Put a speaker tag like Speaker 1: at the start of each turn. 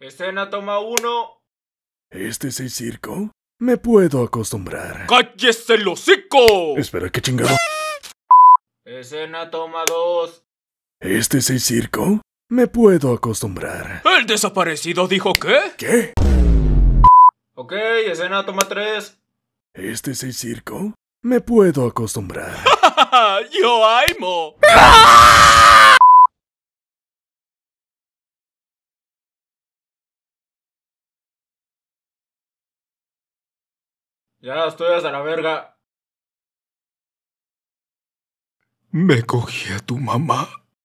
Speaker 1: Escena toma uno.
Speaker 2: ¿Este es el circo? Me puedo acostumbrar.
Speaker 1: ¡Cállese el hocico!
Speaker 2: Espera, ¿qué chingado?
Speaker 1: Escena toma dos.
Speaker 2: ¿Este es el circo? Me puedo acostumbrar.
Speaker 1: ¿El desaparecido dijo qué?
Speaker 2: ¿Qué?
Speaker 1: Ok, escena toma tres.
Speaker 2: ¿Este es el circo? Me puedo acostumbrar.
Speaker 1: ¡Yo aimo! Ya estoy hasta la verga.
Speaker 3: Me cogí a tu mamá.